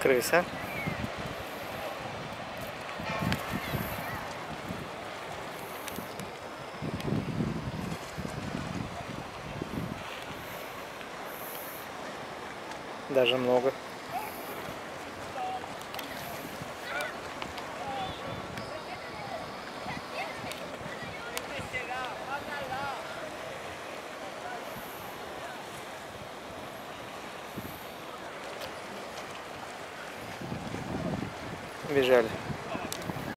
Крыса. Даже много. бежали.